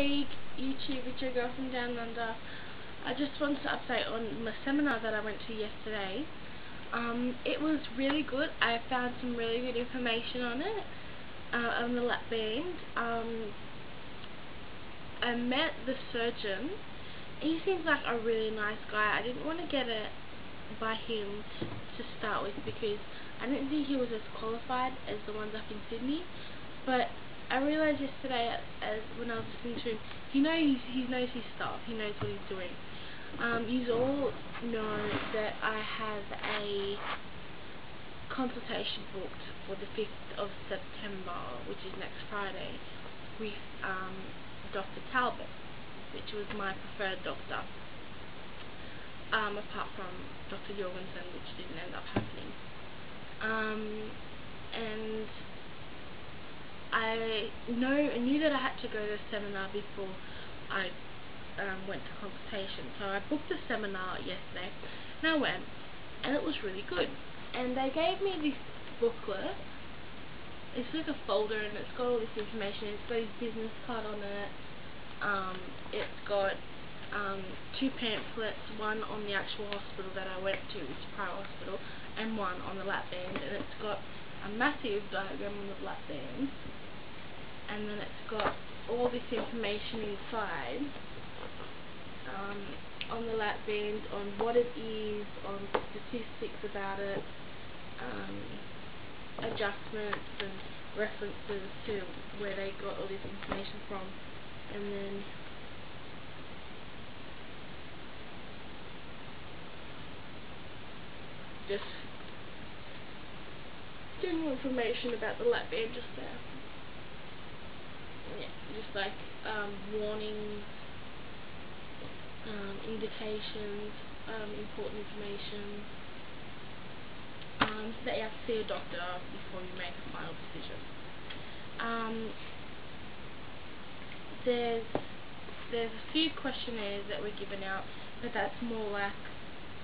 Teague YouTube, it's your girl from Down Under. I just wanted to update on my seminar that I went to yesterday. Um, it was really good. I found some really good information on it, uh, on the lap band. Um, I met the surgeon. He seems like a really nice guy. I didn't want to get it by him to start with because I didn't think he was as qualified as the ones up in Sydney. But I realised yesterday, as when I was listening to him, he knows he knows his stuff. He knows what he's doing. Um, you all know that I have a consultation booked for the 5th of September, which is next Friday, with um, Dr. Talbot, which was my preferred doctor. Um, apart from Dr. Jorgensen, which didn't end up happening. Um, and I know I knew that I had to go to a seminar before I um, went to consultation. So I booked a seminar yesterday, and I went, and it was really good. And they gave me this booklet. It's like a folder, and it's got all this information. It's got his business card on it. Um, it's got um, two pamphlets, one on the actual hospital that I went to, which is Priory Hospital, and one on the lap band, and it's got a massive diagram on the lap band and then it's got all this information inside um, on the lap band on what it is, on statistics about it, um, adjustments and references to where they got all this information from, and then just general information about the lap band just there yeah, just like um, warnings, um, indications, um, important information, um, so that you have to see a doctor before you make a final decision. Um, there's there's a few questionnaires that were given out, but that's more like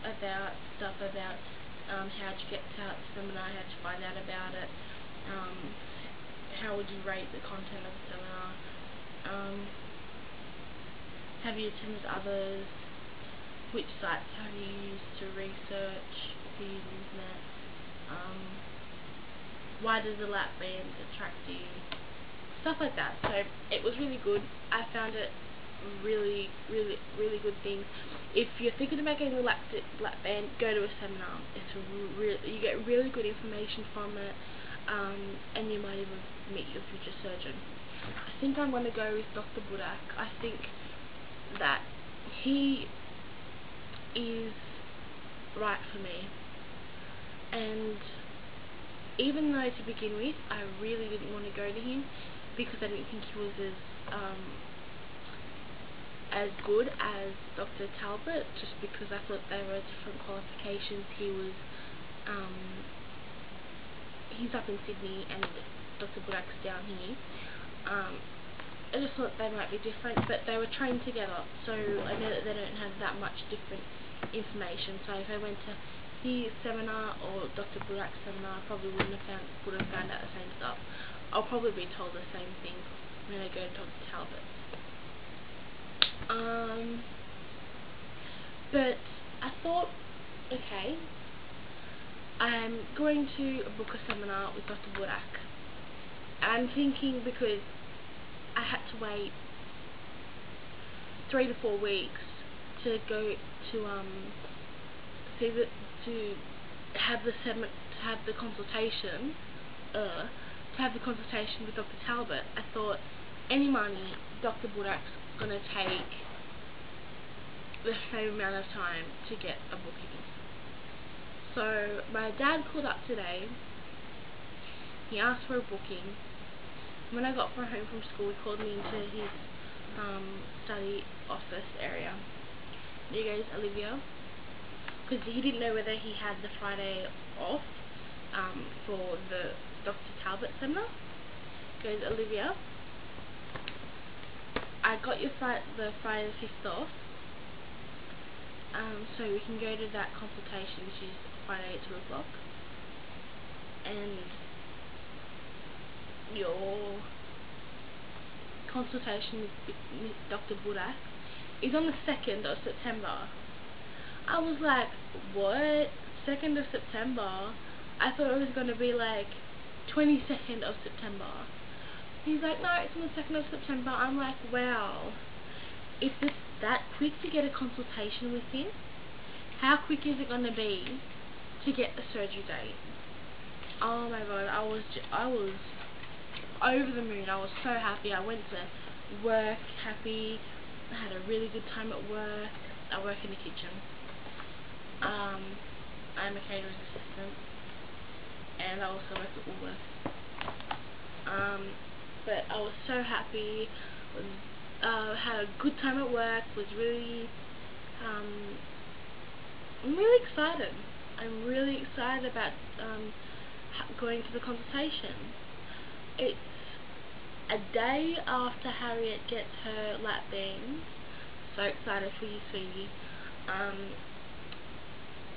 about stuff about um, how to get to the seminar, how to find out about it, um, how would you rate the content of the seminar? Um, have you attended others? Which sites have you used to research if use internet? Um, why does the lap band attract you? Stuff like that. So it was really good. I found it really, really, really good things. If you're thinking about getting a lap, lap band, go to a seminar. It's a re you get really good information from it um, and you might even meet your future surgeon. I think I'm going to go with Dr. Budak. I think that he is right for me. And even though to begin with, I really didn't want to go to him because I didn't think he was as um, as good as Dr. Talbot, just because I thought they were different qualifications. He was um, he's up in Sydney and Dr. Budak's down here. Um, I just thought they might be different, but they were trained together, so I know that they don't have that much different information. So if I went to his seminar or Dr. Budak's seminar, I probably wouldn't have found would have found out the same stuff. I'll probably be told the same thing when I go to Dr. Talbot. Um, but I thought, okay, I'm going to book a seminar with Dr. Budak. I'm thinking because I had to wait three to four weeks to go to um see the to have the sem to have the consultation uh to have the consultation with Dr. Talbot. I thought any money Dr. Budak's gonna take the same amount of time to get a booking. So my dad called up today. He asked for a booking. When I got home from school, he called me into his um, study office area. There goes Olivia. Because he didn't know whether he had the Friday off um, for the Dr. Talbot seminar. Goes Olivia. I got your flight the Friday the 5th off. Um, so we can go to that consultation, which is Friday at 2 o'clock. And your consultation with Dr. Budak is on the 2nd of September. I was like, what? 2nd of September? I thought it was going to be like 22nd of September. He's like, no, it's on the 2nd of September. I'm like, wow. If it's that quick to get a consultation with him, how quick is it going to be to get a surgery date? Oh my god, I was, I was over the moon. I was so happy. I went to work happy. I had a really good time at work. I work in the kitchen. Um, I'm a caterer's assistant. And I also work at Woolworths. Um, but I was so happy, uh, had a good time at work, was really, um, I'm really excited. I'm really excited about um, going to the consultation. It's a day after Harriet gets her lap band. So excited for you, sweetie. Um,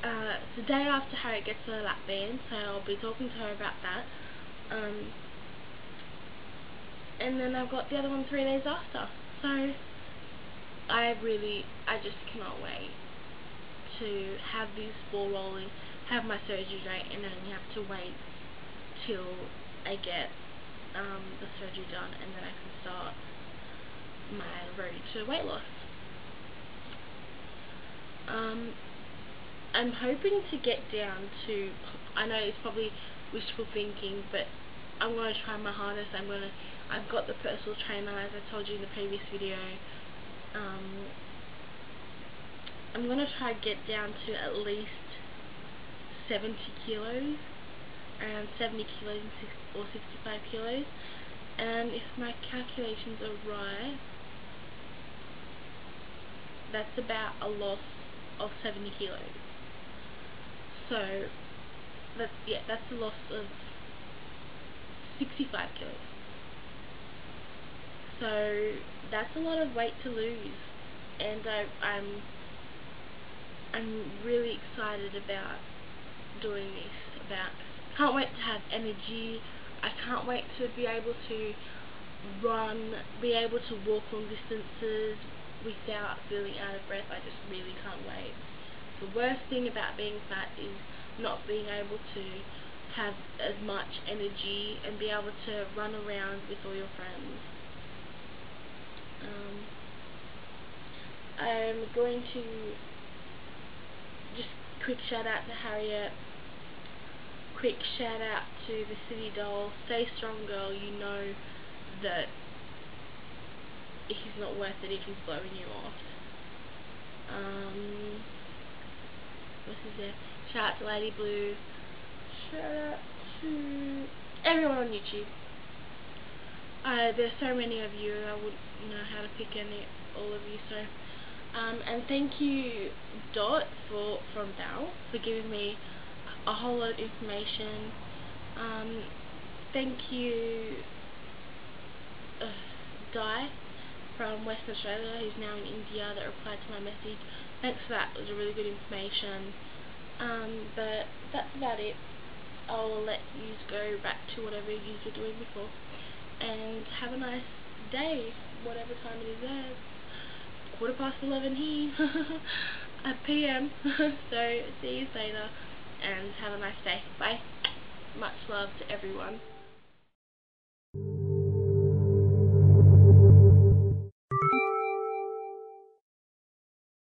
uh, the day after Harriet gets her lap band, so I'll be talking to her about that. Um, and then I've got the other one three days after. So I really, I just cannot wait to have this ball rolling, have my surgery date, and then you have to wait till I get um, the surgery done, and then I can start my road to weight loss. Um, I'm hoping to get down to, I know it's probably wishful thinking, but I'm going to try my hardest. I'm going to, I've got the personal trainer as I told you in the previous video. Um, I'm going to try to get down to at least 70 kilos, around 70 kilos or 65 kilos. And if my calculations are right, that's about a loss of 70 kilos. So, that's, yeah, that's a loss of 65 kilos. So that's a lot of weight to lose, and I, I'm I'm really excited about doing this. About can't wait to have energy. I can't wait to be able to run, be able to walk long distances without feeling out of breath. I just really can't wait. The worst thing about being fat is not being able to have as much energy and be able to run around with all your friends. Um, I'm going to just quick shout out to Harriet, quick shout out to the City Doll, stay strong girl, you know that he's not worth it if he's blowing you off. Um, what's his name? Shout out to Lady Blue, shout out to everyone on YouTube. Uh, there's so many of you, I wouldn't know how to pick any, all of you, so, um, and thank you, Dot, for, from Bell, for giving me a whole lot of information, um, thank you, uh, Di, from Western Australia, who's now in India, that replied to my message, thanks for that, it was a really good information, um, but that's about it. I'll let you go back to whatever you were doing before. And have a nice day, whatever time it is there. Quarter past 11 here at PM. so see you later and have a nice day. Bye. Much love to everyone.